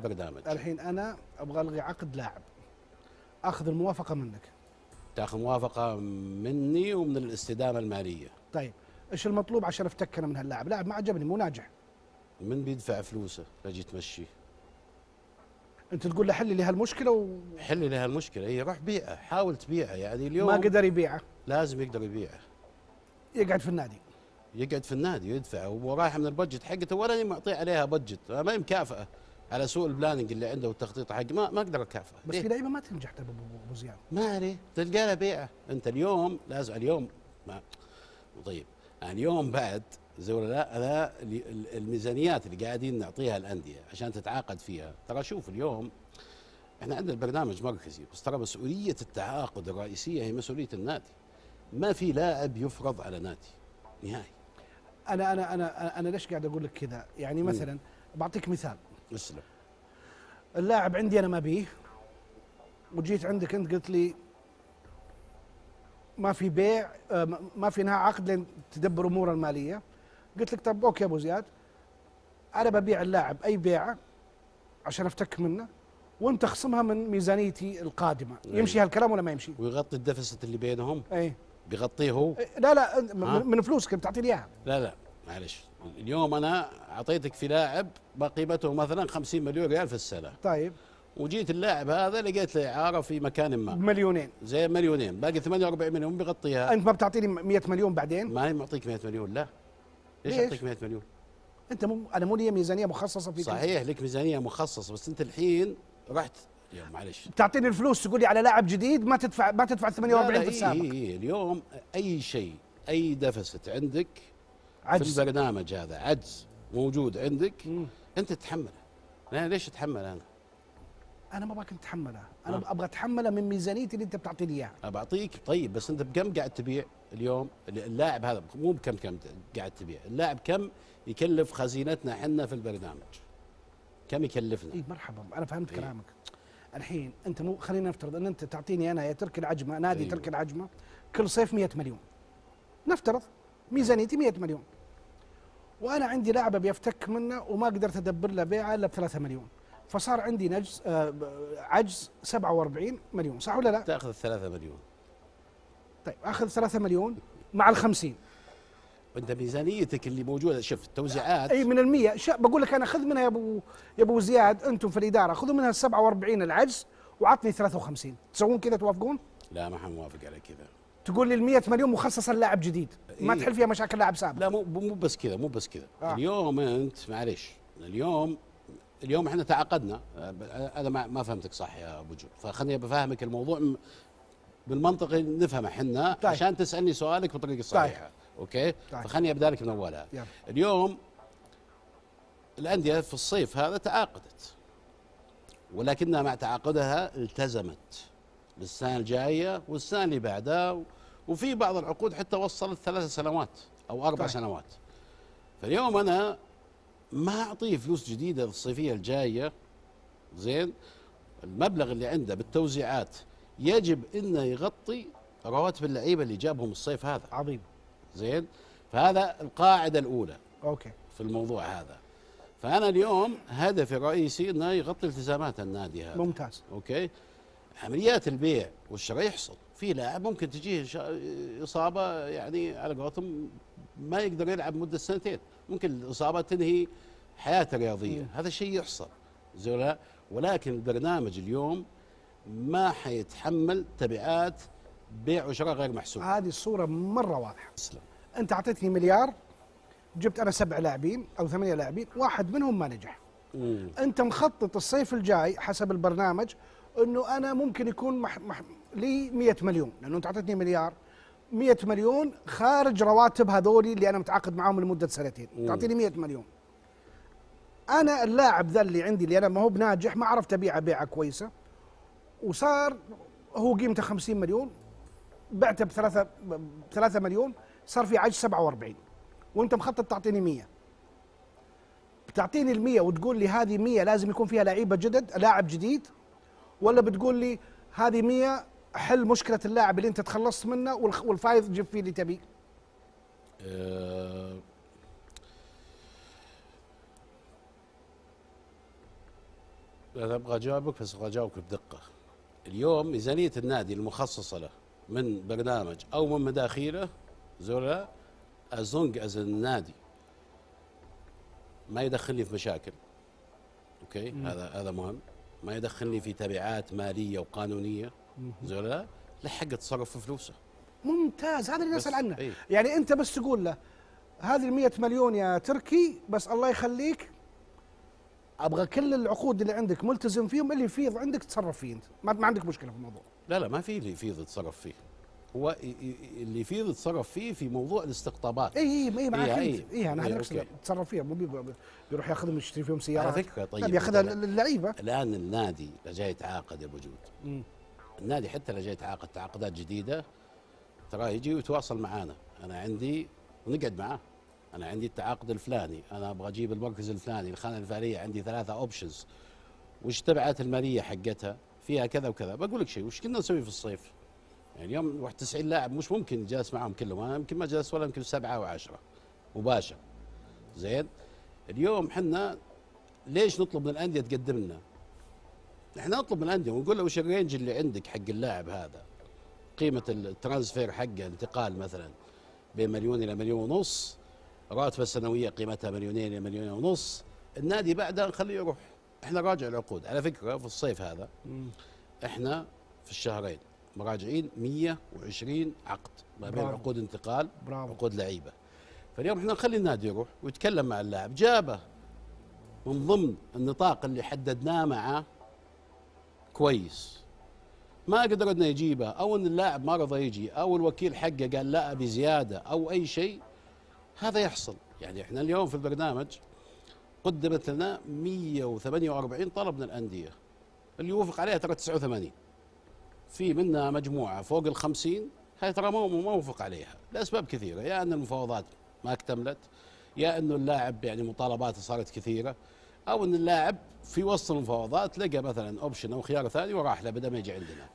برنامج. الحين أنا أبغى ألغي عقد لاعب. أخذ الموافقة منك. تاخذ موافقة مني ومن الاستدامة المالية. طيب إيش المطلوب عشان افتك أنا من هاللاعب؟ لاعب ما عجبني مو ناجح. من بيدفع فلوسه تجي تمشي. أنت تقول له حل لي هالمشكلة حل لها المشكلة هي روح بيعه حاول تبيعه. يعني اليوم وما قدر يبيعه. لازم يقدر يبيعه. يقعد في النادي. يقعد في النادي ويدفع. ورايح من البجت حقته ولا معطيه عليها بجت ما هي مكافاه على سوء البلاننج اللي عنده والتخطيط حقه ما ما أقدر أكافئه. بس؟ في لعيبه ما تنجح ترى ابو زياد. ما عليه. تلقى لها بيعه أنت اليوم لازم اليوم ما طيب. اليوم بعد زي ولا لا أنا الميزانيات اللي قاعدين نعطيها الأندية عشان تتعاقد فيها. ترى شوف اليوم إحنا عندنا برنامج مركزي بس ترى مسؤولية التعاقد الرئيسية هي مسؤولية النادي. ما في لاعب يفرض على نادي. نهائي. أنا أنا أنا أنا ليش قاعد أقول لك كذا؟ يعني مثلا بعطيك مثال. اسلم. اللاعب عندي أنا ما بيه. وجيت عندك أنت قلت لي ما في بيع آه، ما- في انهاء عقد لين تدبر أمور المالية. قلت لك طب okay أبو زياد أنا ببيع اللاعب أي بيعه عشان أفتك منه وأنت اخصمها من ميزانيتي القادمة. أي. يمشي هالكلام ولا ما يمشي؟ ويغطي ال deficit اللي بينهم. اي بيغطيه هو. لا لا؟ من فلوسك بتعطيني إياها. لا لا معلش. اليوم أنا أعطيتك في لاعب ما قيمته مثلا 50 مليون ريال في السنة. طيب. وجيت اللاعب هذا لقيت له إعارة في مكان ما. بمليونين زي مليونين. باقي 48 مليون بيغطيها أنت ما بتعطيني 100 مليون بعدين؟ ما هي معطيك 100 مليون لا. ليش ليش؟ أعطيك 100 مليون؟ أنت مو أنا مو لي ميزانية مخصصة في صحيح لك ميزانية مخصصة بس أنت الحين رحت. يا معلش. بتعطيني الفلوس تقول لي على لاعب جديد ما تدفع ما تدفع 48 لا في لا السابق. إيه إيه. اليوم أي شيء أي دفست عندك عجز. في البرنامج هذا عجز موجود عندك. مم. انت تتحمله. لا ليش أتحمل أنا؟ أنا ما أبغاك تتحملها أنا آه. أبغى اتحملها من ميزانيتي اللي أنت بتعطيني إياها. بعطيك طيب بس أنت بكم قاعد تبيع اليوم؟ اللاعب هذا مو بكم كم قاعد تبيع. اللاعب كم يكلف خزينتنا إحنا في البرنامج؟ كم يكلفنا؟ اي مرحبا. أنا فهمت إيه. كلامك. الحين أنت مو خلينا نفترض إن أنت تعطيني أنا يا ترك العجمة نادي أيوه. ترك العجمة كل صيف 100 مليون. نفترض. ميزانيتي 100 مليون. وأنا عندي لاعب بيفتك منه وما قدرت أدبر له بيعه إلا ب 3 مليون. فصار عندي نجز آه عجز 47 مليون صح ولا لا؟ تأخذ 3 مليون. طيب أخذ 3 مليون مع ال 50 وأنت ميزانيتك اللي موجودة شوف التوزيعات. إي من المية. شا بقول لك أنا خذ منها يا أبو يا أبو زياد أنتم في الإدارة خذوا منها ال 47 العجز وعطني 53 تسوون كذا توافقون؟ لا ما حنوافق على كذا. تقول لي ال 100 مليون مخصصة للاعب جديد ما إيه. تحل فيها مشاكل لاعب سابق لا مو مو بس كذا مو بس كذا آه. اليوم أنت معلش اليوم اليوم إحنا تعاقدنا أنا ما ما فهمتك صح يا أبو جو فخليني بفهمك الموضوع بالمنطق نفهمه إحنا طيب. عشان تسألني سؤالك بالطريقة الصحيحه أوكي طيب. فخليني أبدأ لك من أولها يلا. اليوم الأندية في الصيف هذا تعاقدت ولكنها مع تعاقدها التزمت للسنة الجاية والسنة اللي بعدها وفي بعض العقود حتى وصلت ثلاث سنوات أو أربع طيب. سنوات. فاليوم أنا ما أعطيه فلوس جديدة الصيفية الجاية. زين؟ المبلغ اللي عنده بالتوزيعات يجب إنه يغطي رواتب اللعيبة اللي جابهم الصيف هذا. عظيم. زين؟ فهذا القاعدة الأولى okay. في الموضوع هذا. فأنا اليوم هدفي الرئيسي إنه يغطي التزامات النادي هذا. ممتاز. okay؟ عمليات البيع والشراء يحصل؟ في لاعب ممكن تجيه إصابة يعني على قولتهم ما يقدر يلعب مدة سنتين. ممكن الإصابة تنهي حياته الرياضية. مم. هذا الشيء يحصل. زي ولا لا؟ ولكن البرنامج اليوم ما حيتحمل تبعات بيع وشراء غير محسوب. هذه الصورة مرة واضحة. تسلم. أنت أعطيتني مليار جبت أنا سبع لاعبين أو ثمانية لاعبين واحد منهم ما نجح. مم. أنت مخطط الصيف الجاي حسب البرنامج إنه أنا ممكن يكون مح مح لي 100 مليون لأنه أنت أعطيتني مليار. 100 مليون خارج رواتب هذولي اللي أنا متعاقد معاهم لمدة سنتين. تعطيني 100 مليون. أنا اللاعب ذا اللي عندي اللي أنا ما هو بناجح ما عرفت أبيعة بيعه كويسة وصار هو قيمته 50 مليون بعته بثلاثة بثلاثة مليون صار في عجز 47 وأنت مخطط تعطيني 100 بتعطيني ال 100 وتقول لي هذه 100 لازم يكون فيها لعيبة جدد لاعب جديد ولا بتقول لي هذه 100 حل مشكلة اللاعب اللي انت تخلصت منه والفايض جيب فيه اللي تبيه؟ آه، أنا أبغى أجاوبك بس أبغى أجاوبك بدقة. اليوم ميزانيه النادي المخصصة له من برنامج أو من مداخيله so as long as النادي ما يدخلني في مشاكل. أوكي؟ هذا هذا مهم. ما يدخلني في تبعات مالية وقانونية. زولا له حق اتصرف في فلوسه. ممتاز هذا اللي نسال عنه. إيه. يعني أنت بس تقول له هذه ال 100 مليون يا تركي بس الله يخليك أبغى كل العقود اللي عندك ملتزم فيهم اللي يفيض عندك تصرف فيه أنت. ما ما عندك مشكلة في الموضوع. لا لا ما في اللي يفيض يتصرف فيه. هو اللي يفيض يتصرف فيه في موضوع الاستقطابات. اي اي اي معك إيه، انت إيه. اي أنا هذا إيه،. تصرف فيها مو بي- بيروح ياخذهم يشتري فيهم سيارات. على فكرة طيب لا بياخذها. اللعيبه الآن النادي اللي جاي يتعاقد يا أبو جود. النادي حتى اللي جاي يتعاقد تعاقدات جديدة ترى يجي ويتواصل معانا. أنا عندي ونقعد معاه. أنا عندي التعاقد الفلاني. أنا أبغى أجيب المركز الفلاني. الخانة الفعلية عندي ثلاثة options وش تبعات المالية حقتها؟ فيها كذا وكذا. بقول لك شيء وش كنا نسوي في الصيف؟ يعني اليوم واحد 90 لاعب مش ممكن جالس معهم كلهم. أنا يمكن ما جلس ولا يمكن سبعة أو عشرة مباشر. زين؟ اليوم إحنا ليش نطلب من الأندية تقدم لنا؟ إحنا نطلب من الأندية ونقول له وش ال range اللي عندك حق اللاعب هذا؟ قيمة ال transfer حقه انتقال مثلا بين مليون إلى مليون ونص. راتبة السنويه قيمتها مليونين إلى مليونين ونص. النادي بعدها نخليه يروح. إحنا راجع العقود. على فكرة في الصيف هذا إحنا في الشهرين مراجعين 120 عقد ما بين برافو. عقود انتقال برافو. عقود لعيبة. فاليوم إحنا نخلي النادي يروح ويتكلم مع اللاعب. جابه من ضمن النطاق اللي حددناه معه كويس. ما قدرنا يجيبه أو إن اللاعب ما رضى يجي أو الوكيل حقه قال لا أبي زيادة أو أي شيء هذا يحصل. يعني إحنا اليوم في البرنامج قدمت لنا 148 طلب من الأندية. اللي يوافق عليها ترى 89 في منها مجموعة فوق ال 50 هاي ترى ما ما موافق عليها لأسباب كثيرة يا إن المفاوضات ما اكتملت يا انه اللاعب يعني مطالباته صارت كثيرة أو إن اللاعب في وسط المفاوضات لقى مثلا اوبشن أو خيار ثاني وراح له بدل ما يجي عندنا.